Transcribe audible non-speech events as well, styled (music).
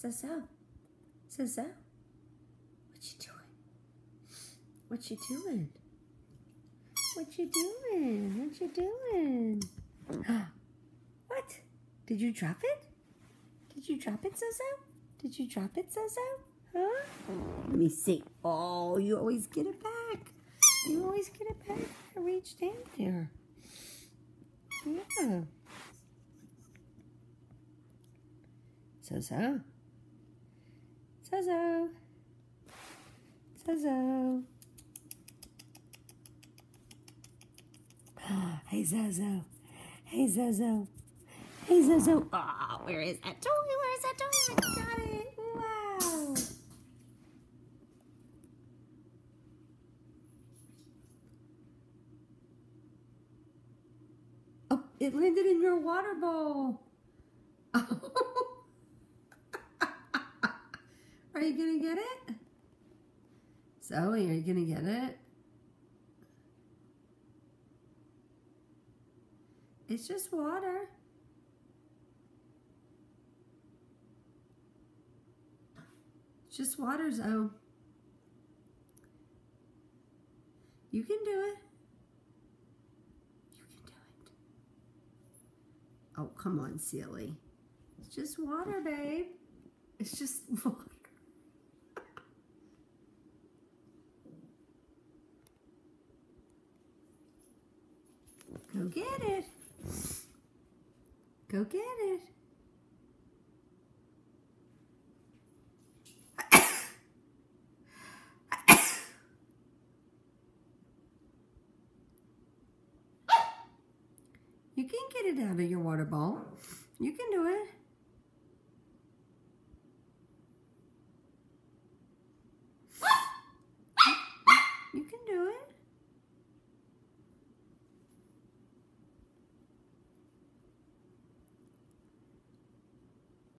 Zozo. Zozo. What you doing? What you doing? What you doing? What you doing? (gasps) what? Did you drop it? Did you drop it, Zozo? Did you drop it, Zozo? Huh? Let me see. Oh, you always get it back. You always get it back. I reached in there. Yeah. Zozo. Zozo. Zozo. (gasps) Hey, Zozo. Hey, Zozo. Hey, Zozo. Oh, where is that toy? Where is that toy? I got it. Wow. Oh, it landed in your water bowl. Are you going to get it? Zoey, are you going to get it? It's just water. It's just water, Zoey. You can do it. You can do it. Oh, come on, silly. It's just water, babe. It's just (laughs) water. Go get it. Go get it. You can get it out of your water bowl. You can do it.